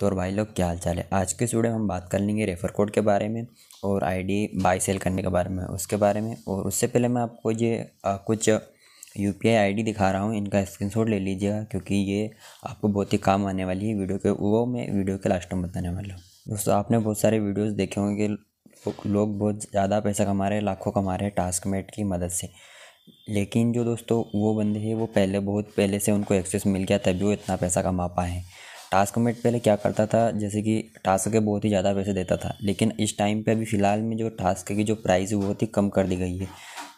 तो और भाई लोग क्या हाल चाल है? आज के में हम बात कर लेंगे रेफ़र कोड के बारे में और आईडी बाई सेल करने के बारे में उसके बारे में। और उससे पहले मैं आपको ये आ, कुछ U P I I D दिखा रहा हूँ इनका स्क्रीनशॉट ले लीजिएगा क्योंकि ये आपको बहुत ही काम आने वाली है वीडियो के वो मैं वीडियो के लास्ट में बताने वाला हूँ। दोस्तों आपने बहुत सारे वीडियोज़ देखे होंगे कि लोग बहुत ज़्यादा पैसा कमा रहे हैं लाखों कमा रहे हैं टास्क मेट की मदद से। लेकिन जो दोस्तों वो बंदे हैं वो पहले बहुत पहले से उनको एक्सेस मिल गया तभी वो इतना पैसा कमा पाए हैं। टास्क मेट पहले क्या करता था, जैसे कि टास्क के बहुत ही ज़्यादा पैसे देता था, लेकिन इस टाइम पे अभी फ़िलहाल में जो टास्क की जो प्राइस है बहुत ही कम कर दी गई है।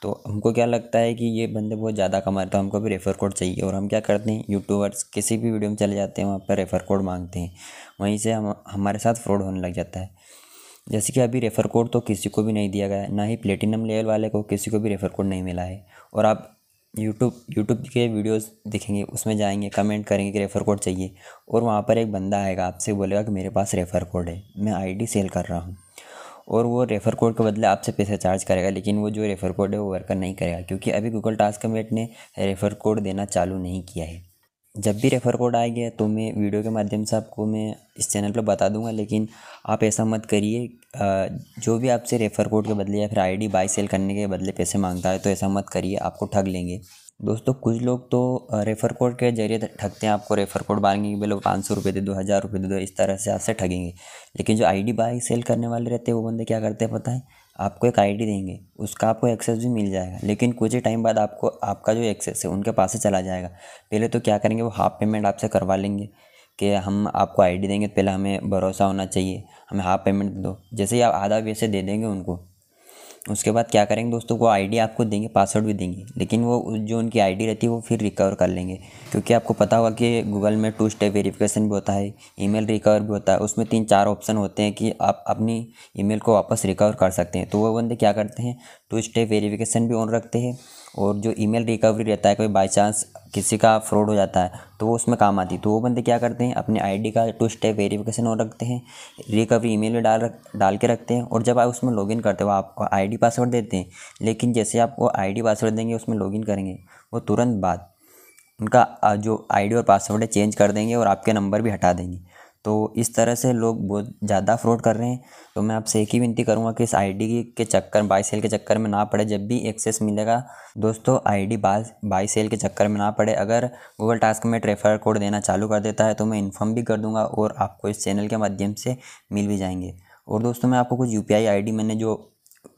तो हमको क्या लगता है कि ये बंदे बहुत ज़्यादा कमा रहे तो हमको भी रेफ़र कोड चाहिए, और हम क्या करते हैं यूट्यूबर्स किसी भी वीडियो में चले जाते हैं, वहाँ पर रेफ़र कोड मांगते हैं। वहीं से हम, हमारे साथ फ्रॉड होने लग जाता है। जैसे कि अभी रेफ़र कोड तो किसी को भी नहीं दिया गया है, ना ही प्लेटिनम लेवल वाले को किसी को भी रेफ़र कोड नहीं मिला है। और आप यूट्यूब यूट्यूब के वीडियोस देखेंगे, उसमें जाएँगे, कमेंट करेंगे कि रेफ़र कोड चाहिए। और वहाँ पर एक बंदा आएगा, आपसे बोलेगा कि मेरे पास रेफ़र कोड है, मैं आईडी सेल कर रहा हूँ। और वो रेफ़र कोड के बदले आपसे पैसे चार्ज करेगा, लेकिन वो जो रेफ़र कोड है वो वर्कर नहीं करेगा, क्योंकि अभी गूगल टास्क कमेट ने रेफ़र कोड देना चालू नहीं किया है। जब भी रेफ़र कोड आएगा तो मैं वीडियो के माध्यम से आपको मैं इस चैनल पर बता दूँगा, लेकिन आप ऐसा मत करिए जो भी आपसे रेफ़र कोड के बदले या फिर आईडी बाई सेल करने के बदले पैसे माँगता है तो ऐसा मत करिए, आपको ठग लेंगे। दोस्तों, कुछ लोग तो रेफ़र कोड के ज़रिए ठगते हैं आपको। रेफ़र कोड मांगेंगे बोले पाँच सौ रुपये दे दो, हज़ार रुपये दे दो, इस तरह से आपसे ठगेंगे। लेकिन जो आईडी बाई सेल करने वाले रहते हैं, वो बंदे क्या करते हैं पता है? आपको एक आईडी देंगे। उसका आपको एक्सेस भी मिल जाएगा। लेकिन कुछ ही टाइम बाद आपको, आपका जो एक्सेस है, उनके पास से चला जाएगा। पहले तो क्या करेंगे, वो हाफ़ पेमेंट आपसे करवा लेंगे कि हम आपको आईडी देंगे। तो पहले हमें भरोसा होना चाहिए। हमें हाफ़ पेमेंट दो। जैसे ही आप आधा पैसे दे देंगे उनको उसके बाद क्या करेंगे दोस्तों, वो आईडी आपको देंगे पासवर्ड भी देंगे। लेकिन वो जो उनकी आईडी रहती है, वो फिर रिकवर कर लेंगे। क्योंकि आपको पता होगा कि गूगल में टू स्टेप वेरिफिकेशन भी होता है ईमेल रिकवर भी होता है। उसमें तीन चार ऑप्शन होते हैं कि आप अपनी ईमेल को वापस रिकवर कर सकते हैं। तो वो बंदे क्या करते हैं टू स्टेप वेरीफिकेशन भी ऑन रखते हैं। और जो ईमेल रिकवरी रहता है, कोई बाई चांस किसी का फ्रॉड हो जाता है तो वो उसमें काम आती है। तो वो बंदे क्या करते हैं, अपने आईडी का टू स्टेप वेरिफिकेशन और रखते हैं रिकवरी ईमेल में डाल रख, डाल के रखते हैं, और जब आप उसमें लॉगिन करते हो आपको आईडी पासवर्ड देते हैं, लेकिन जैसे आप वो आईडी पासवर्ड देंगे, उसमें लॉगिन करेंगे, वो तुरंत बाद उनका जो आईडी और पासवर्ड है चेंज कर देंगे और आपके नंबर भी हटा देंगे। तो इस तरह से लोग बहुत ज़्यादा फ्रॉड कर रहे हैं। तो मैं आपसे एक ही विनती करूँगा कि इस आईडी के चक्कर बाई सेल के चक्कर में ना पड़े। जब भी एक्सेस मिलेगा, दोस्तों आईडी बाई बाई सेल के चक्कर में ना पड़े। अगर गूगल टास्क में ट्रेफर कोड देना चालू कर देता है तो मैं इन्फॉर्म भी कर दूँगा और आपको इस चैनल के माध्यम से मिल भी जाएँगे। और दोस्तों, मैं आपको कुछ यू पी मैंने जो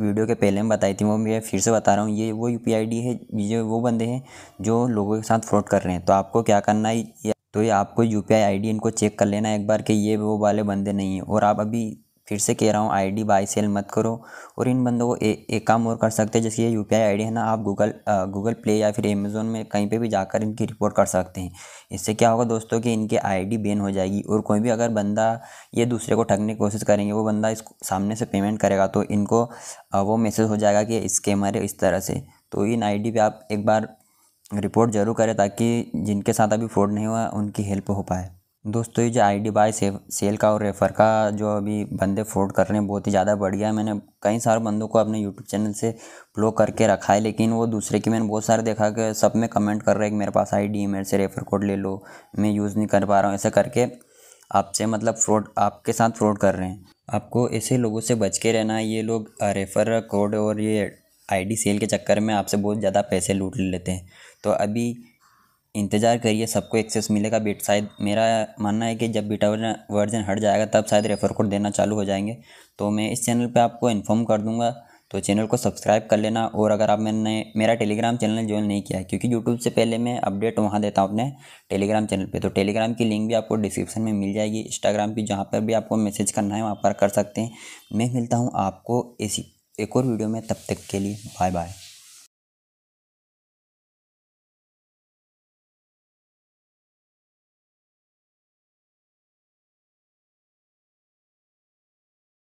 वीडियो के पहले में बताई थी, वो मैं फिर से बता रहा हूँ। ये वो यू पी है, ये वो बंदे हैं जो लोगों के साथ फ्रॉड कर रहे हैं। तो आपको क्या करना है तो ये आपको यू पी आई डी इनको चेक कर लेना एक बार कि ये वो वाले बंदे नहीं हैं। और आप अभी फिर से कह रहा हूँ आईडी बाई सेल मत करो। और इन बंदों को एक काम और कर सकते हैं, जैसे ये U P I I D है ना, आप गूगल गूगल प्ले या फिर अमेज़ोन में कहीं पे भी जाकर इनकी रिपोर्ट कर सकते हैं। इससे क्या होगा दोस्तों कि इनकी आईडी बैन हो जाएगी। और कोई भी अगर बंदा ये दूसरे को ठगने की कोशिश करेंगे, वो बंदा इस सामने से पेमेंट करेगा तो इनको वो मैसेज हो जाएगा कि स्कैमर है इस तरह से। तो इन आई डी आप एक बार रिपोर्ट ज़रूर करें ताकि जिनके साथ अभी फ्रॉड नहीं हुआ, उनकी हेल्प हो पाए। दोस्तों, ये जो आई डी बाय सेल का और रेफ़र का जो अभी बंदे फ्रॉड कर रहे हैं, बहुत ही ज़्यादा बढ़िया है। मैंने कई सारे बंदों को अपने यूट्यूब चैनल से फ्लो करके रखा है, लेकिन वो दूसरे की मैंने बहुत सारे देखा कि सब में कमेंट कर रहे हैं कि मेरे पास आई डी मेरे से रेफ़र कोड ले लो, मैं यूज़ नहीं कर पा रहा हूँ। ऐसे करके आपसे मतलब फ्रॉड आपके साथ फ्रॉड कर रहे हैं। आपको ऐसे लोगों से बच के रहना है। ये लोग रेफ़र कोड और ये आईडी सेल के चक्कर में आपसे बहुत ज़्यादा पैसे लूट लेते हैं। तो अभी इंतज़ार करिए, सबको एक्सेस मिलेगा। बेट शायद मेरा मानना है कि जब बीटा वर्जन हट जाएगा, तब शायद रेफ़र कोड देना चालू हो जाएँगे। तो मैं इस चैनल पे आपको इन्फॉर्म कर दूँगा। तो चैनल को सब्सक्राइब कर लेना। और अगर आप मैंने मेरा टेलीग्राम चैनल ज्वाइन नहीं किया है, क्योंकि यूट्यूब से पहले मैं अपडेट वहाँ देता हूँ अपने टेलीग्राम चैनल पे। तो टेलीग्राम की लिंक भी आपको डिस्क्रिप्शन में मिल जाएगी। इंस्टाग्राम की जहाँ पर भी आपको मैसेज करना है, वहाँ पर कर सकते हैं। मैं मिलता हूँ आपको इसी एक और वीडियो में तब तक के लिए बाय बाय